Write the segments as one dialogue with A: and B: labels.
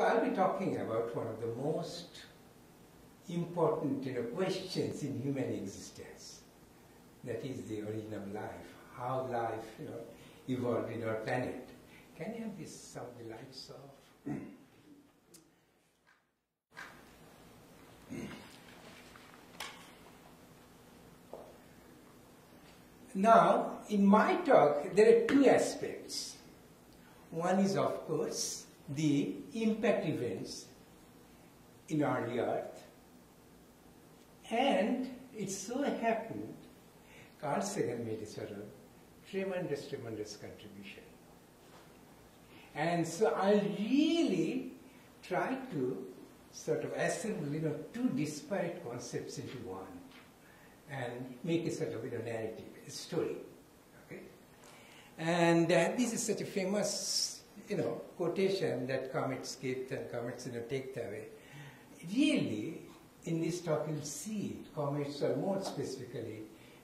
A: So I'll be talking about one of the most important you know, questions in human existence. That is the origin of life, how life you know, evolved in our planet. Can you have this, some of the lights off? Now, in my talk, there are two aspects. One is, of course, the impact events in early Earth. And it so happened, Carl Sagan made a sort of tremendous, tremendous contribution. And so I really try to sort of assemble, you know, two disparate concepts into one and make a sort of, you know, narrative, a story. Okay? And uh, this is such a famous, you know, quotation that comets get and comets, you know, take away. Really, in this talk you'll see comets or more specifically,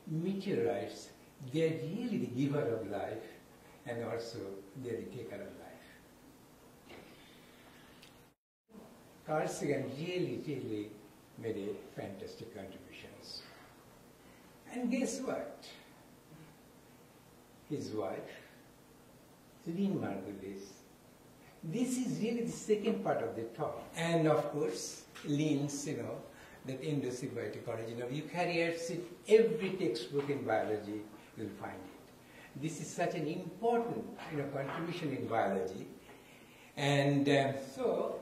A: meteorites, they're really the giver of life and also they're the taker of life. Carl Sagan really, really made a fantastic contributions. And guess what? His wife, Lynn Margulis. This is really the second part of the talk. And of course, Lynn's, you know, that endosymbiotic origin of eukaryotes in every textbook in biology you'll find it. This is such an important you know, contribution in biology. And uh, so,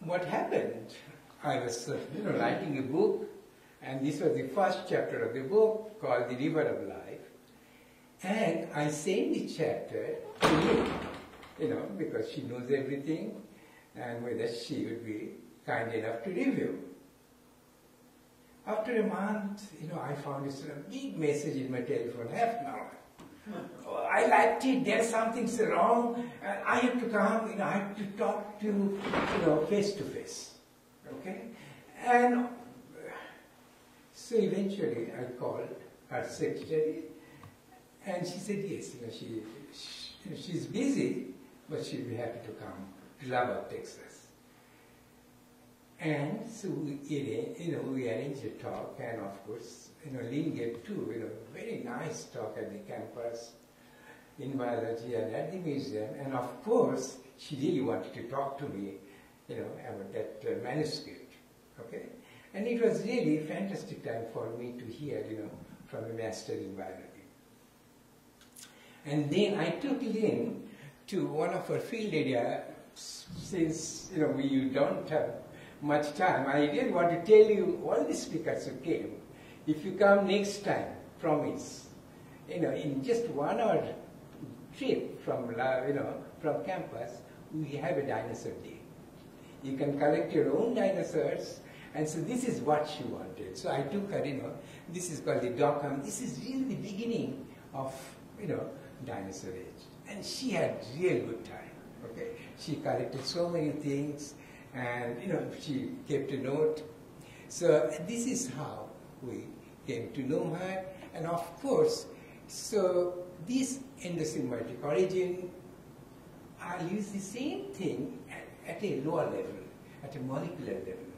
A: what happened? I was uh, you know, writing a book, and this was the first chapter of the book called The River of Life. And I sent the chapter to Lynn, you know, because she knows everything, and whether she would be kind enough to review. After a month, you know, I found this sort of big message in my telephone, half an hour. I liked it, there's something wrong, and I have to come, you know, I have to talk to, you know, face to face. Okay? And so eventually I called her secretary, and she said yes, you know, she, she she's busy, but she'll be happy to come to Lubbock, Texas. And so we, you know, we arranged a talk, and of course, you know, Lynn gave two, you know, very nice talk at the campus in biology and at the museum. And of course, she really wanted to talk to me, you know, about that uh, manuscript. Okay, and it was really a fantastic time for me to hear, you know, from a master in biology. And then I took Lynn to one of our field area since you know we don't have much time. I really want to tell you all the speakers who came. If you come next time, promise, you know, in just one hour trip from you know from campus, we have a dinosaur day. You can collect your own dinosaurs, and so this is what she wanted. So I took her, you know, this is called the Dockum. This is really the beginning of you know dinosaur age, and she had real good time. Okay, she collected so many things and you know she kept a note. So this is how we came to know her, and of course, so this endosymbiotic origin, I'll use the same thing at, at a lower level, at a molecular level.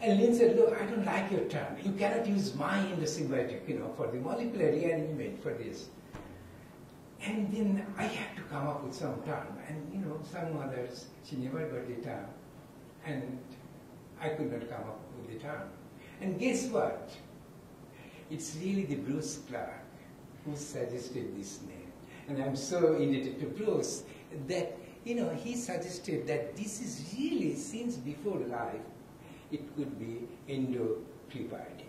A: And Lynn said, look, I don't like your term. You cannot use my endosymbiotic, you know, for the molecular rearrangement for this. And then I had to come up with some term. And, you know, some others, she never got the term. And I could not come up with the term. And guess what? It's really the Bruce Clark who suggested this name. And I'm so indebted to Bruce that, you know, he suggested that this is really, since before life, it could be endo-prebiotic.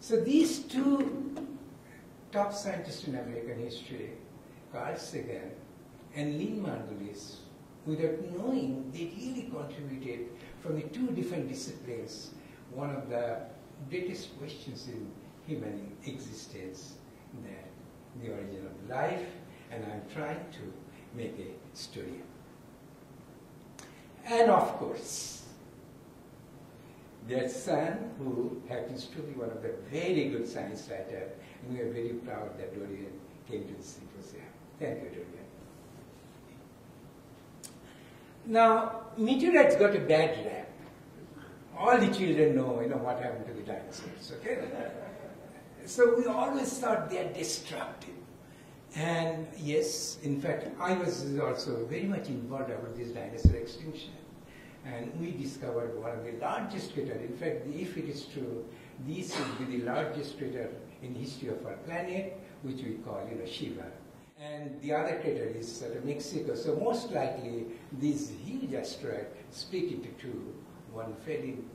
A: So these two top scientists in American history Carl Sagan and Lynn Margulis, without knowing, they really contributed from the two different disciplines, one of the greatest questions in human existence, the, the origin of life, and I'm trying to make a story. And of course, their son, who happens to be one of the very good science writers, and we are very proud that Dorion came to the symposium. Thank you, Julia. Now, meteorites got a bad rap. All the children know, you know, what happened to the dinosaurs, okay? So we always thought they are destructive. And yes, in fact, I was also very much involved about this dinosaur extinction. And we discovered one of the largest crater. In fact, if it is true, this would be the largest crater in history of our planet, which we call, you know, Shiva. And the other crater is sort of Mexico. So most likely, these huge asteroid split into two. One fell in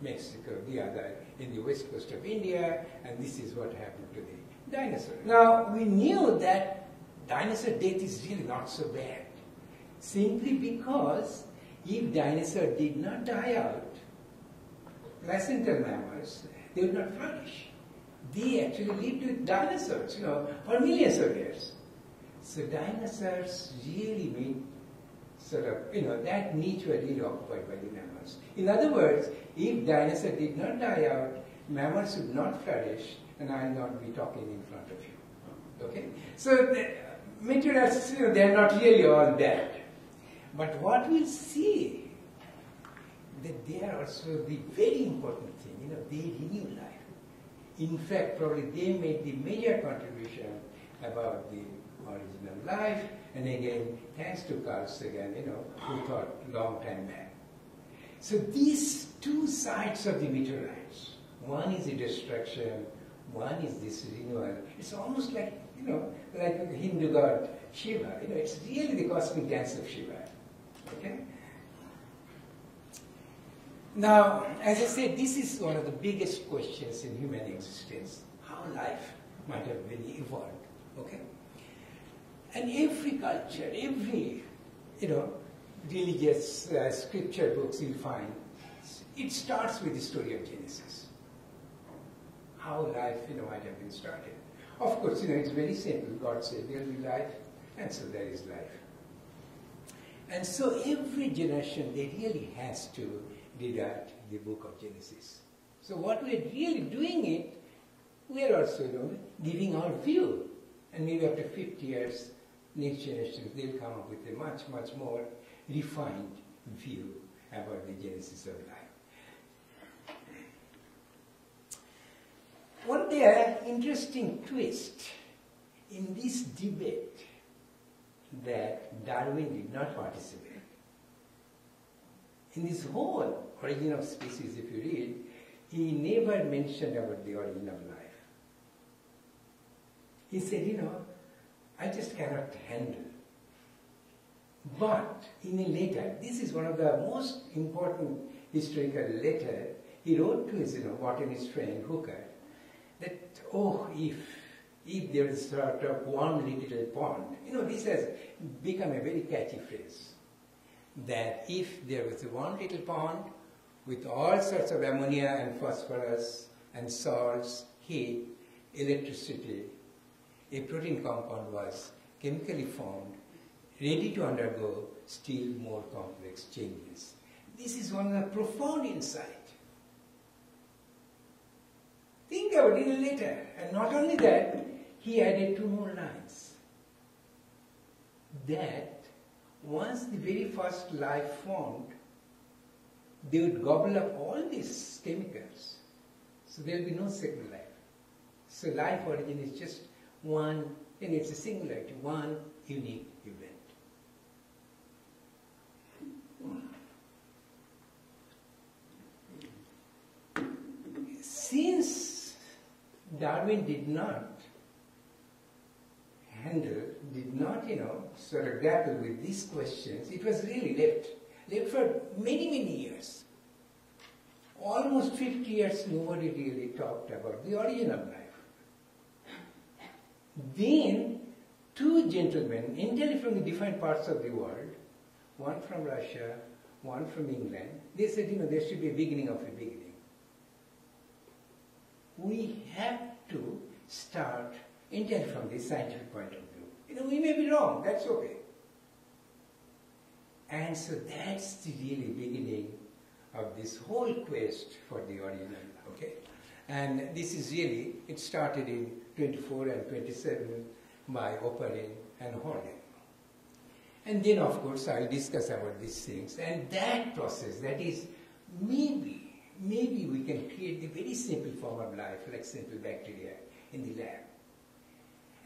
A: Mexico, the other in the west coast of India, and this is what happened to the dinosaur. Now, we knew that dinosaur death is really not so bad, simply because if dinosaur did not die out, placental mammals, they would not flourish. They actually lived with dinosaurs, you know, for millions of years. So dinosaurs really made sort of, you know, that niche were really occupied by the mammals. In other words, if dinosaur did not die out, mammals would not flourish, and I will not be talking in front of you. Okay? So the meteorites, you know, they are not really all dead. But what we'll see, that they are also the very important thing, you know, they renew life. In fact, probably they made the major contribution about the original life, and again, thanks to Carl Sagan, you know, who thought long time back. So these two sides of the meteorites, one is the destruction, one is this renewal. It's almost like, you know, like Hindu god Shiva. You know, it's really the cosmic dance of Shiva. Okay? Now, as I said, this is one of the biggest questions in human existence, how life might have been evolved. Okay? And every culture, every, you know, religious uh, scripture books you'll find, it starts with the story of Genesis. How life, you know, might have been started. Of course, you know, it's very simple. God said there will be life, and so there is life. And so every generation, they really has to rewrite the book of Genesis. So what we're really doing it, we're also you know, giving our view. And maybe after 50 years, next generation, they'll come up with a much, much more refined view about the genesis of life. One day, interesting twist in this debate that Darwin did not participate. In this whole origin of species, if you read, he never mentioned about the origin of life. He said, you know, I just cannot handle. But in a letter, this is one of the most important historical letter he wrote to his you know, botanist friend Hooker, that, oh, if if there is sort of one little pond, you know, this has become a very catchy phrase. That if there was one little pond with all sorts of ammonia and phosphorus and salts, heat, electricity, a protein compound was chemically formed, ready to undergo still more complex changes. This is one of the profound insight. Think about it later. And not only that, he added two more lines. That once the very first life formed, they would gobble up all these chemicals. So there will be no second life. So life origin is just one, and it's a singularity, one unique event. Since Darwin did not handle, did not, you know, sort of grapple with these questions, it was really left, left for many, many years. Almost 50 years, nobody really talked about the origin of life. Then, two gentlemen, entirely from the different parts of the world, one from Russia, one from England, they said, you know, there should be a beginning of a beginning. We have to start entirely from the scientific point of view. You know, we may be wrong, that's okay. And so that's the really beginning of this whole quest for the original, okay? And this is really, it started in 24 and 27 by Oparin and Horner. And then, of course, I'll discuss about these things. And that process, that is, maybe, maybe we can create the very simple form of life, like simple bacteria, in the lab.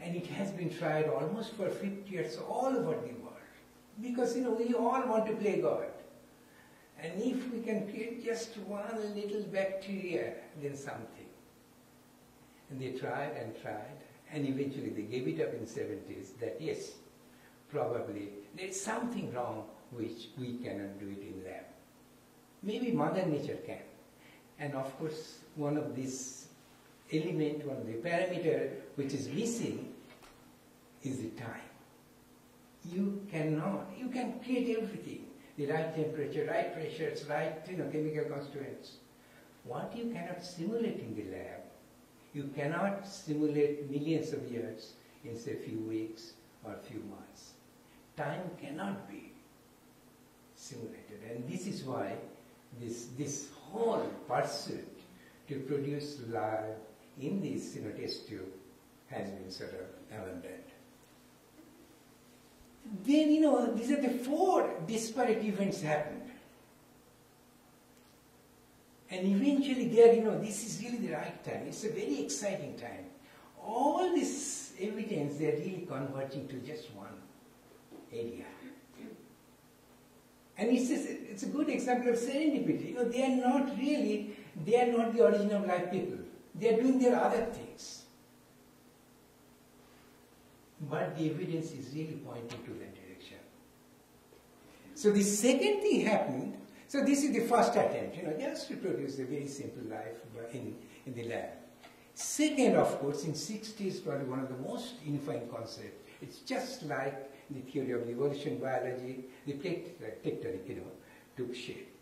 A: And it has been tried almost for 50 years all over the world. Because, you know, we all want to play God. And if we can create just one little bacteria, then something. And they tried and tried, and eventually they gave it up in the 70s that yes, probably there's something wrong which we cannot do it in lab. Maybe Mother Nature can. And of course, one of these element, one of the parameter which is missing is the time. You cannot, you can create everything. The right temperature, right pressures, right you know, chemical constituents. What you cannot simulate in the lab, you cannot simulate millions of years in say few weeks or few months. Time cannot be simulated. And this is why this, this whole pursuit to produce life in this you know, test tube has been sort of abandoned. Then, you know, these are the four disparate events happened. And eventually there, you know, this is really the right time. It's a very exciting time. All this evidence, they're really converging to just one area. And it's, just, it's a good example of serendipity. You know, they are not really, they are not the origin of life people. They are doing their other things. But the evidence is really pointing to that direction. So the second thing happened, so this is the first attempt, you know, just to produce a very simple life in, in the lab. Second, of course, in 60s, probably one of the most unifying concepts. It's just like the theory of evolution biology, the plate tectonic, you know, took shape.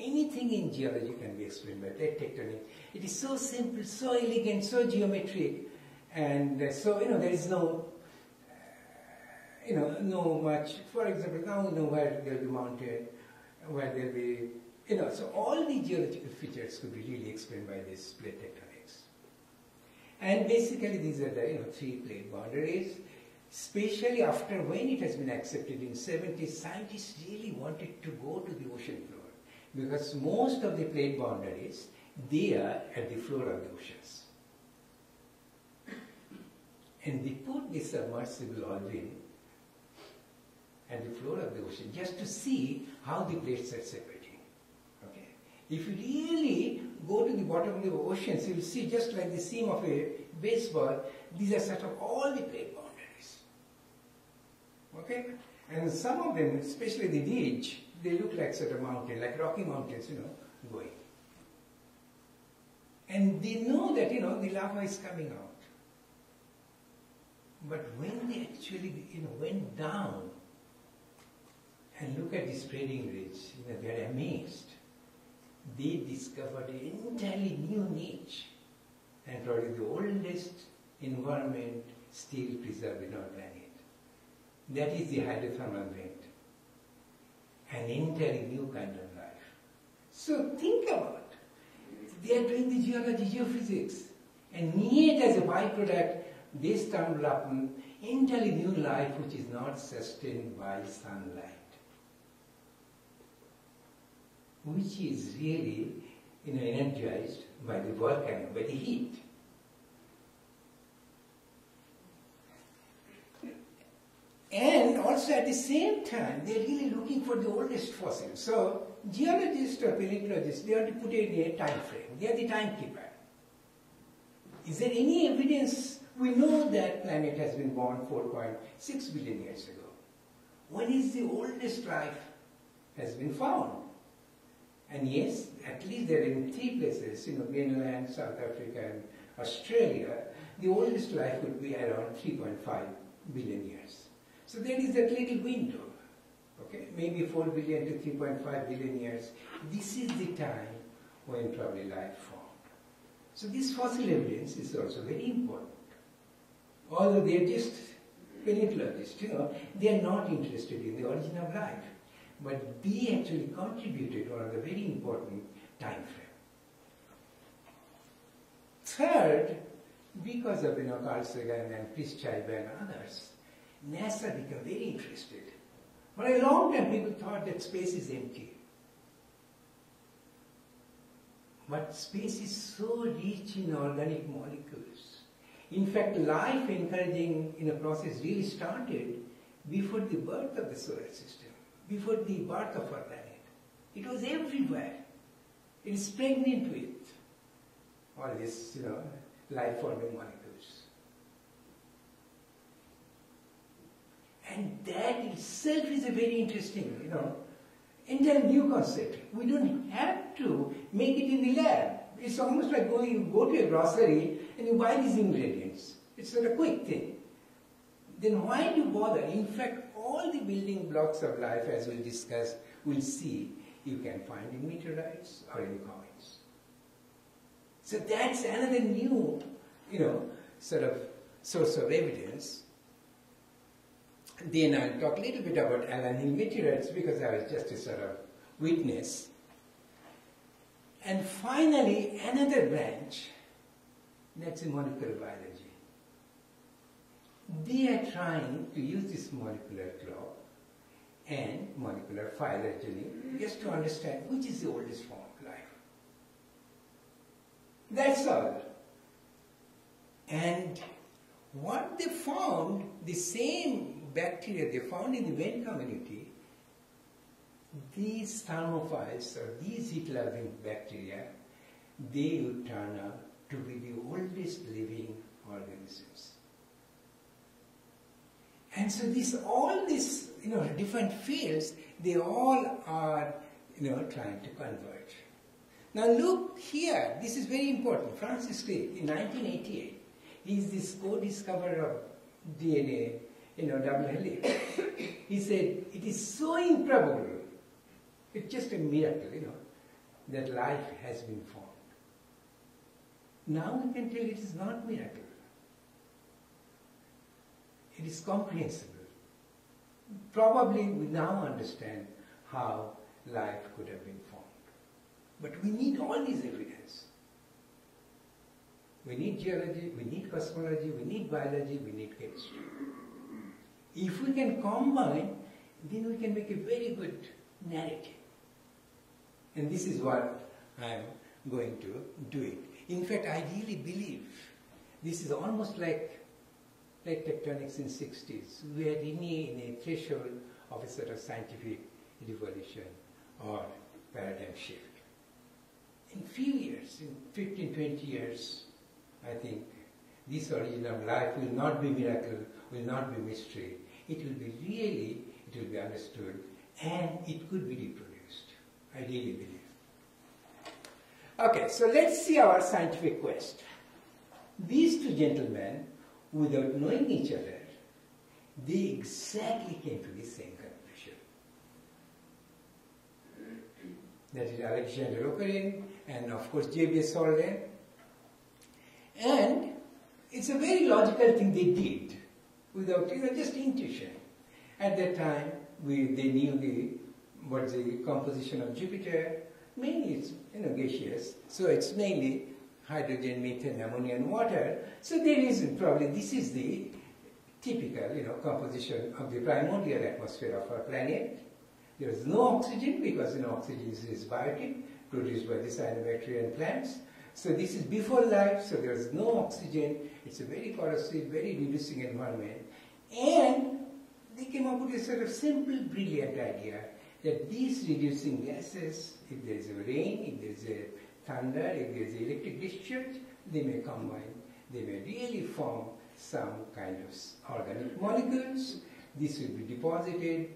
A: Anything in geology can be explained by plate tectonic. It is so simple, so elegant, so geometric, and uh, so, you know, there is no, uh, you know, no much, for example, now we know where there will be mountain, where there will be, you know, so all the geological features could be really explained by this plate tectonics. And basically these are the, you know, three plate boundaries, especially after when it has been accepted in 70s, scientists really wanted to go to the ocean floor because most of the plate boundaries, they are at the floor of the oceans. And they put the submersible Alvin at the floor of the ocean just to see how the plates are separating. Okay? If you really go to the bottom of the oceans, you will see just like the seam of a baseball, these are set of all the plate boundaries. Okay? And some of them, especially the ridge, they look like sort of mountain, like rocky mountains, you know, going. And they know that, you know, the lava is coming out. But when they actually, you know, went down look at the spreading ridge, they're amazed. They discovered an entirely new niche and probably the oldest environment still preserved in our planet. That is the hydrothermal vent. An entirely new kind of life. So think about it. They are doing the geology, geophysics, and yet as a byproduct, they stumble upon entirely new life which is not sustained by sunlight which is really you know, energized by the volcano, by the heat. And also at the same time, they're really looking for the oldest fossils. So geologists or paleontologists, they have to put it in a time frame. They are the timekeeper. Is there any evidence? We know that planet has been born 4.6 billion years ago. When is the oldest life has been found? And yes, at least they're in three places, you know, Greenland, South Africa, and Australia. The oldest life would be around 3.5 billion years. So there is that little window, okay, maybe 4 billion to 3.5 billion years. This is the time when probably life formed. So this fossil evidence is also very important. Although they are just paleontologists, you know, they are not interested in the origin of life but they actually contributed of the very important time frame. Third, because of you know Carl Sagan and Chris Scheibe and others, NASA became very interested. For a long time, people thought that space is empty. But space is so rich in organic molecules. In fact, life encouraging in a process really started before the birth of the solar system, before the birth of our planet. It was everywhere. It is pregnant with all these, you know, life-forming molecules. And that itself is a very interesting, you know, entire new concept. We don't have to make it in the lab. It's almost like going, you go to a grocery and you buy these ingredients. It's not a quick thing. Then why do you bother? In fact, all the building blocks of life, as we'll discuss, we'll see, you can find in meteorites or in coins. So that's another new, you know, sort of source of evidence then I'll talk a little bit about Hill meteorites because I was just a sort of witness. And finally, another branch, that's in molecular biology. They are trying to use this molecular clock and molecular phylogeny just to understand which is the oldest form of life. That's all. And what they found, the same bacteria they found in the vent community, these thermophiles or these heat-loving bacteria, they would turn out to be the oldest living organisms. And so this, all these, you know, different fields, they all are, you know, trying to converge. Now look here, this is very important. Francis Crick, in 1988, he is this co-discoverer of DNA you know, double helix. he said, it is so improbable, it's just a miracle, you know, that life has been formed. Now we can tell it is not miracle. It is comprehensible. Probably we now understand how life could have been formed. But we need all these evidence. We need geology, we need cosmology, we need biology, we need chemistry. If we can combine, then we can make a very good narrative. And this is what I am going to do it. In fact, I really believe this is almost like plate tectonics in 60s. We are in a, in a threshold of a sort of scientific revolution or paradigm shift. In few years, in 15, 20 years, I think this origin of life will not be miracle, will not be mystery. It will be really, it will be understood, and it could be reproduced. I really believe. Okay, so let's see our scientific quest. These two gentlemen, without knowing each other, they exactly came to the same conclusion. That is Alexander Oparin and of course J.B.S. Haldane. And it's a very logical thing they did without, you know, just intuition. At that time, we, they knew the, what's the composition of Jupiter. Mainly it's, you know, gaseous. So it's mainly hydrogen, methane, ammonia, and water. So there is probably, this is the typical, you know, composition of the primordial atmosphere of our planet. There is no oxygen because, you know, oxygen is biotic, produced by the cyanobacterian plants. So this is before life, so there is no oxygen. It's a very corrosive, very reducing environment. And they came up with a sort of simple, brilliant idea that these reducing gases, if there is a rain, if there is a thunder, if there is electric discharge, they may combine. They may really form some kind of organic molecules. This will be deposited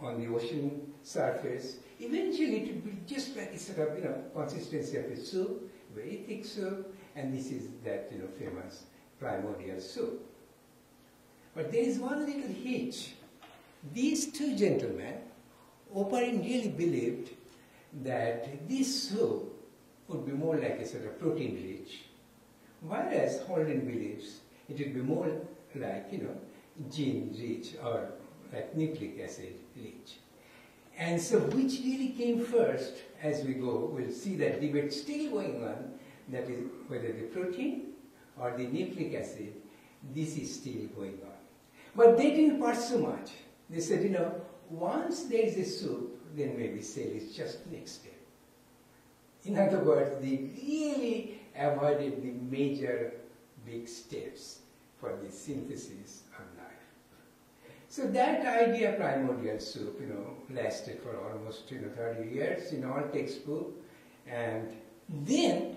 A: on the ocean surface. Eventually, it will be just like a sort of, you know, consistency of a soup very thick soup, and this is that you know famous primordial soup. But there is one little hitch. These two gentlemen, Oparin really believed that this soup would be more like a sort of protein rich, whereas Haldane believes it would be more like, you know, gene rich or like nucleic acid rich. And so which really came first as we go, we'll see that debate still going on, that is whether the protein or the nucleic acid, this is still going on. But they didn't pursue much. They said, you know, once there is a soup, then maybe sale is just next step. In other words, they really avoided the major big steps for the synthesis of life. So that idea, primordial soup, you know, lasted for almost you know, 30 years in all textbook. And then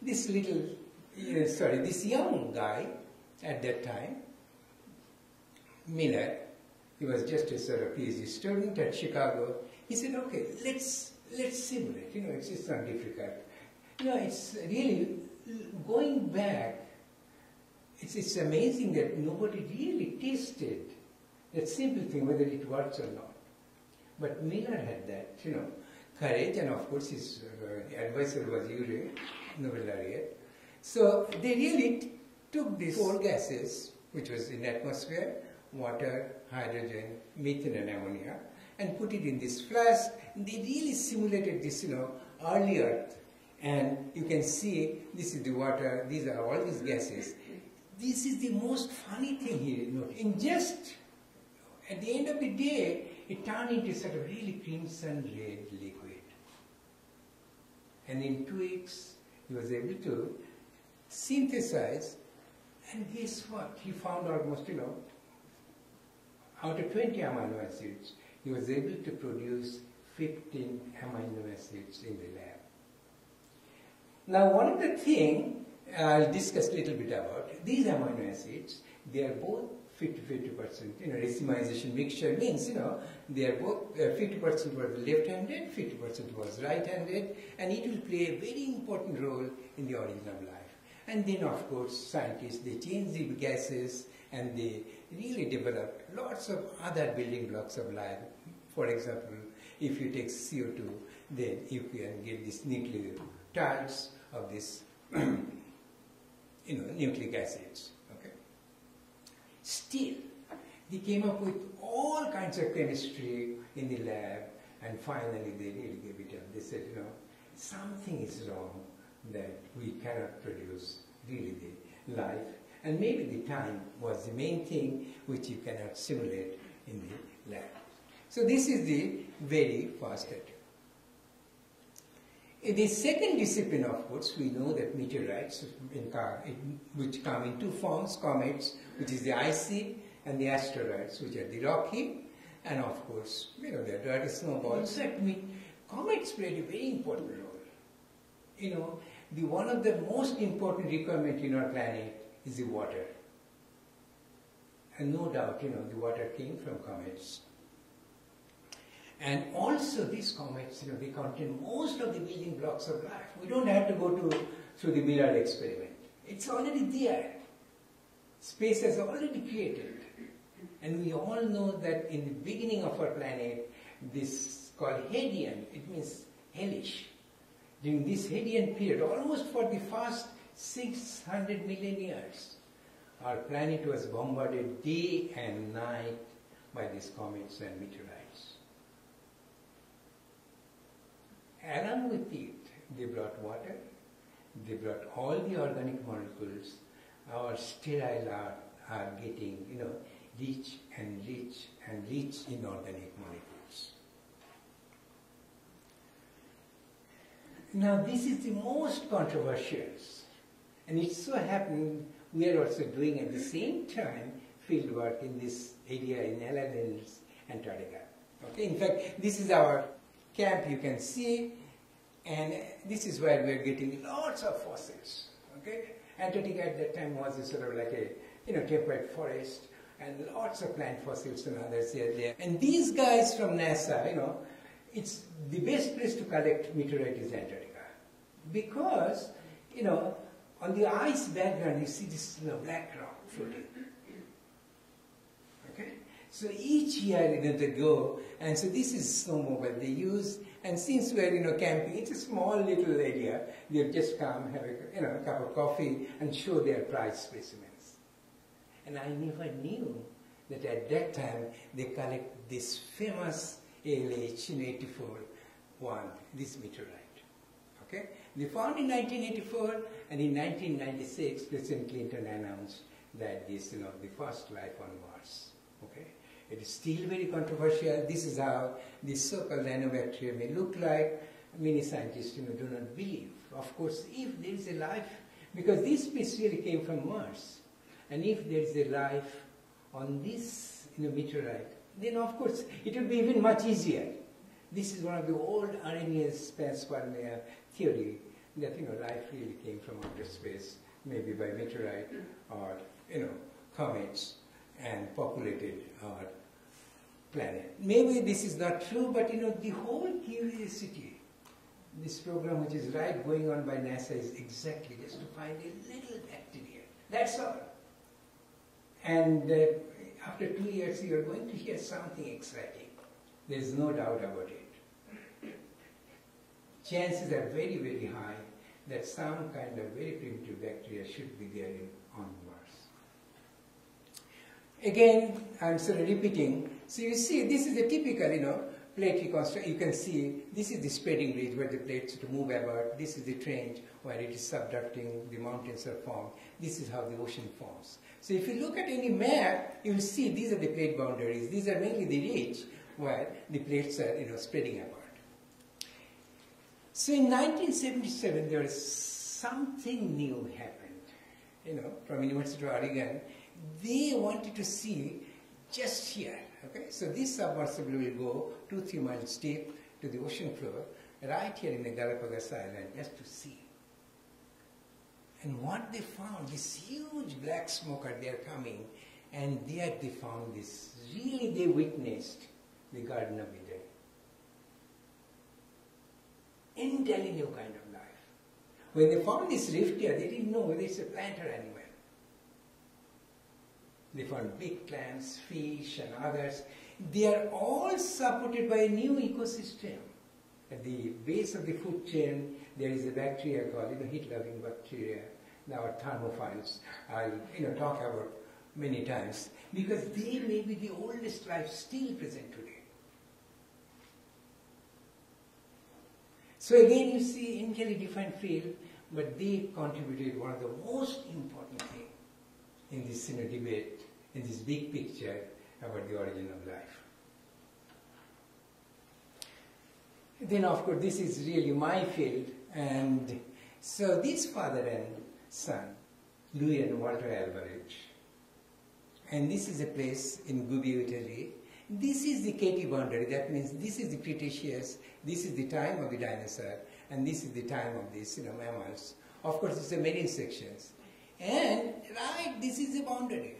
A: this little, uh, sorry, this young guy at that time, Miller, he was just a sort of PhD student at Chicago. He said, okay, let's let's simulate. You know, it's, it's not difficult. You know, it's really going back. It's, it's amazing that nobody really tasted that simple thing, whether it works or not. But Miller had that, you know, courage, and of course his uh, advisor was Urey, Nobel laureate. So they really took these four gases, which was in the atmosphere, water, hydrogen, methane and ammonia, and put it in this flask. They really simulated this, you know, early Earth. And you can see this is the water, these are all these gases. This is the most funny thing here. You know, in just, at the end of the day, it turned into sort of really crimson red liquid. And in two weeks, he was able to synthesize, and guess what? He found almost, you know, out of 20 amino acids, he was able to produce 15 amino acids in the lab. Now, one of the things I'll discuss a little bit about, these amino acids, they are both 50-50%, you know, racemization mixture means, you know, they are both 50% uh, was left-handed, 50% was right-handed, and it will play a very important role in the origin of life. And then, of course, scientists, they change the gases and they really develop lots of other building blocks of life. For example, if you take CO2, then you can get these nucleotides of this, you know, nucleic acids. Okay. Still, they came up with all kinds of chemistry in the lab, and finally they really gave it up. They said, you know, something is wrong that we cannot produce really the life and maybe the time was the main thing which you cannot simulate in the lab. So this is the very first attempt. In the second discipline, of course, we know that meteorites, which come in two forms, comets, which is the icy, and the asteroids, which are the rocky, and of course, you know, the dirty snowballs. In fact, comets played a very important role. You know, the one of the most important requirement in our planet is the water. And no doubt, you know, the water came from comets. And also these comets, you know, they contain most of the building blocks of life. We don't have to go to through the Miller experiment. It's already there. Space has already created. And we all know that in the beginning of our planet, this called Hadean, it means hellish. During this Hadean period, almost for the first 600 million years, our planet was bombarded day and night by these comets and meteorites. Along with it, they brought water, they brought all the organic molecules. Our sterile are, are getting, you know, rich and rich and rich in organic molecules. Now, this is the most controversial and it so happened we are also doing at the same time field work in this area in Lennox, Antarctica. Okay, in fact, this is our camp you can see, and this is where we are getting lots of fossils. Okay, Antarctica at that time was sort of like a you know temperate forest, and lots of plant fossils and others here there. And these guys from NASA, you know, it's the best place to collect meteorite is Antarctica, because you know on the ice background, you see this you know, black rock floating. So each year, you know, to go, and so this is snowmobile they use, and since we're, you know, camping, it's a small little area, they'll just come, have a, you know, a cup of coffee, and show their prize specimens. And I never knew that at that time, they collect this famous ALH 84 one, this meteorite. Okay? They found in 1984, and in 1996, President Clinton announced that this, you know, the first life on Mars. It is still very controversial. This is how this so-called nanobacteria may look like. Many scientists you know, do not believe. Of course, if there is a life, because this species really came from Mars, and if there is a life on this you know, meteorite, then of course it will be even much easier. This is one of the old Arrhenius panspermia theory that you know life really came from outer space, maybe by meteorite or you know comets and populated our planet. Maybe this is not true, but you know the whole curiosity, this program which is right going on by NASA is exactly just to find a little bacteria. That's all. And uh, after two years, you are going to hear something exciting. There's no doubt about it. Chances are very, very high that some kind of very primitive bacteria should be there in, on. Again, I'm sort of repeating. So you see, this is a typical, you know, plate reconstruction. You can see this is the spreading ridge where the plates to move about. This is the trench where it is subducting, the mountains are formed. This is how the ocean forms. So if you look at any map, you will see these are the plate boundaries. These are mainly the ridge where the plates are you know, spreading apart. So in 1977, there was something new happened, you know, from University of Oregon. They wanted to see just here, okay? So this submersible will go two, three miles deep to the ocean floor, right here in the Galapagos Island, just to see. And what they found, this huge black smoker, they are coming, and there they found this, really they witnessed the Garden of Eden. Entirely new kind of life. When they found this rift here, they didn't know whether it's a plant or animal. They found big plants, fish and others. They are all supported by a new ecosystem. At the base of the food chain, there is a bacteria called you know, heat-loving bacteria our thermophiles I'll you know, talk about many times because they may be the oldest life still present today. So again you see entirely different field, but they contributed one of the most important thing in this you know, debate, in this big picture about the origin of life. Then of course this is really my field and so this father and son, Louis and Walter Alvarez. And this is a place in Gubbio, Italy. This is the KT boundary, that means this is the Cretaceous, this is the time of the dinosaur, and this is the time of these you know, mammals. Of course, it's a many sections. And, right, this is the boundary.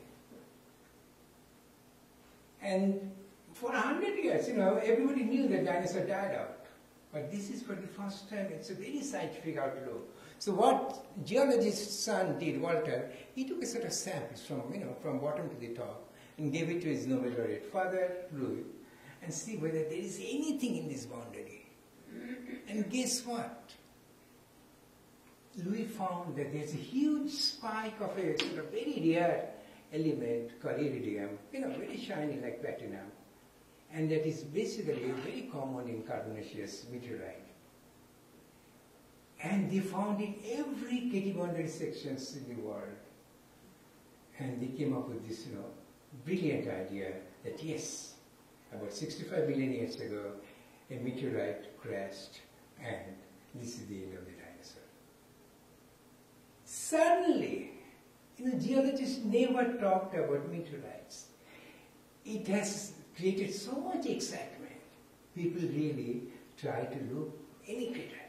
A: And for a hundred years, you know, everybody knew that dinosaur died out. But this is for the first time, it's a very scientific outlook. So what geologist's son did, Walter, he took a set of samples from, you know, from bottom to the top and gave it to his Nobel laureate father, Louis, and see whether there is anything in this boundary. And guess what? Louis found that there's a huge spike of a very rare element called iridium, you know, very shiny like platinum. And that is basically very common in carbonaceous meteorite. And they found in every boundary sections in the world. And they came up with this, you know, brilliant idea that yes, about 65 million years ago, a meteorite crashed and this is the end of the dinosaur. Suddenly, you know, geologists never talked about meteorites. It has created so much excitement. People really try to look any crater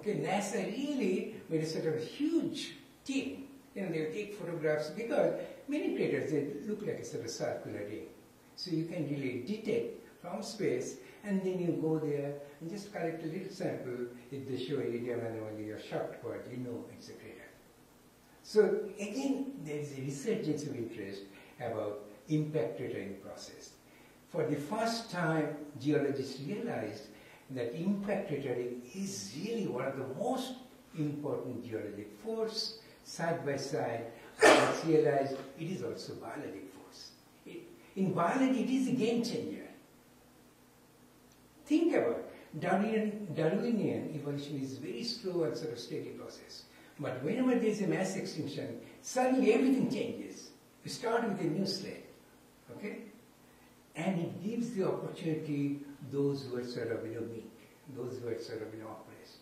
A: Okay, NASA really made a sort of huge team. You know, they take photographs because many craters, they look like a sort of circular ring. So you can really detect from space and then you go there and just collect a little sample. If they show iridium anomaly or shocked quartz, you know it's a crater. So again, there is a resurgence of interest about impact cratering process. For the first time, geologists realized that impact cratering is really one of the most important geologic force. Side by side, let's it is also biologic force. It, in biology, it is a game changer. Think about Darwinian, Darwinian evolution is very slow and sort of steady process. But whenever there is a mass extinction, suddenly everything changes. You start with a new slate, okay? And it gives the opportunity those who are sort of, you know, weak, those who are sort of, you know, oppressed.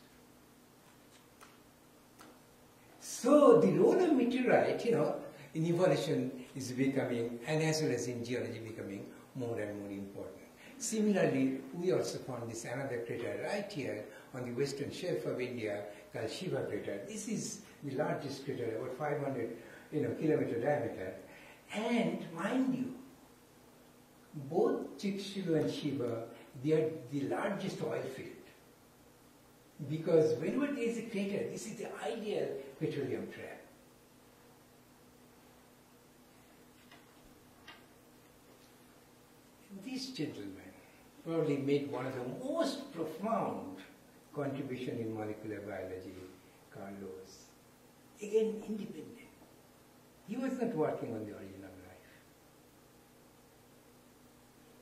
A: So the role of meteorite, you know, in evolution is becoming, and as well as in geology becoming more and more important. Similarly, we also found this another crater right here on the western shelf of India called Shiva crater. This is the largest crater, about 500 you know, kilometer diameter. And mind you, both Chicxulub and Shiva, they are the largest oil field. Because whenever there is a crater, this is the ideal petroleum trap. This gentleman probably made one of the most profound contribution in molecular biology, Carl Woese. Again, independent. He was not working on the origin of life.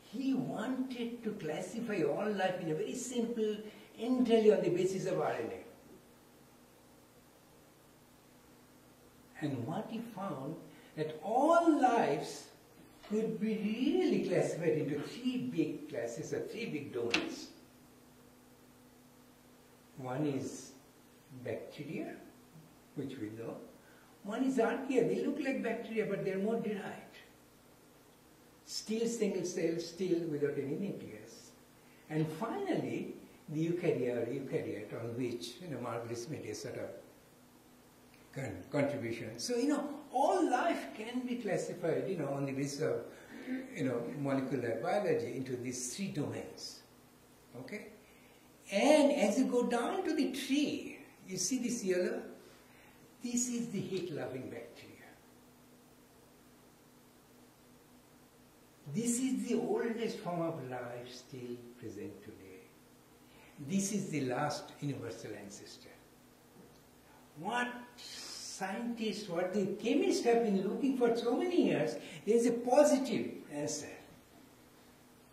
A: He wanted to classify all life in a very simple, entirely on the basis of RNA. And what he found that all lives could be really classified into three big classes or three big domains. One is bacteria, which we know. One is archaea. They look like bacteria, but they're more derived. Still single cell, still without any nucleus. And finally, the eukarya or eukaryote on which you know, Margulis made a sort of contribution. So, you know, all life can be classified, you know, on the basis of, you know, molecular biology into these three domains. Okay? And as you go down to the tree, you see this yellow? This is the heat-loving bacteria. This is the oldest form of life still present today. This is the last universal ancestor. What scientists, what the chemists have been looking for so many years, there is a positive answer.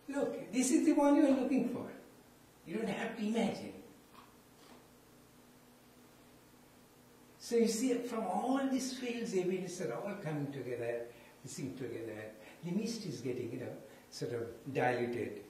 A: Look, this is the one you are looking for. You don't have to imagine. So you see, from all these fields, evidence are all coming together, mixing together. The mist is getting, you know, sort of diluted